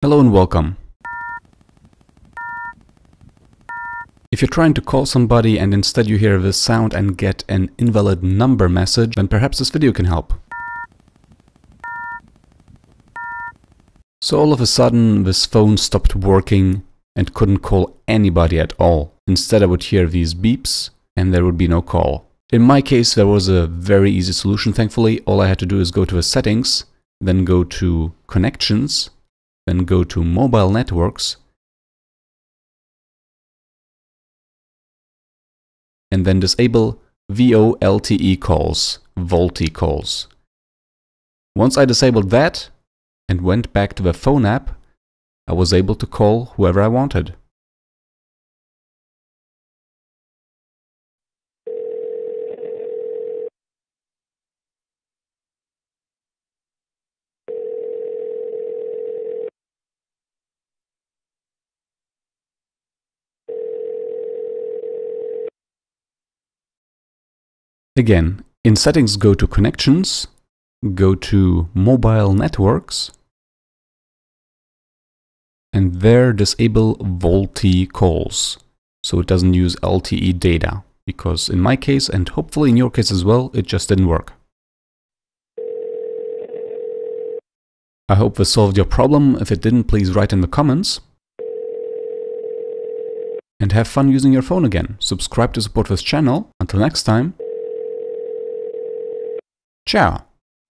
Hello and welcome. If you're trying to call somebody and instead you hear this sound and get an invalid number message, then perhaps this video can help. So all of a sudden this phone stopped working and couldn't call anybody at all. Instead I would hear these beeps and there would be no call. In my case there was a very easy solution thankfully. All I had to do is go to the settings, then go to connections, then go to mobile networks and then disable VoLTE calls, VoLTE calls. Once I disabled that and went back to the phone app, I was able to call whoever I wanted. Again, in settings go to connections, go to mobile networks, and there disable VoLTE calls, so it doesn't use LTE data, because in my case, and hopefully in your case as well, it just didn't work. I hope this solved your problem. If it didn't, please write in the comments. And have fun using your phone again. Subscribe to support this channel. Until next time. Ciao!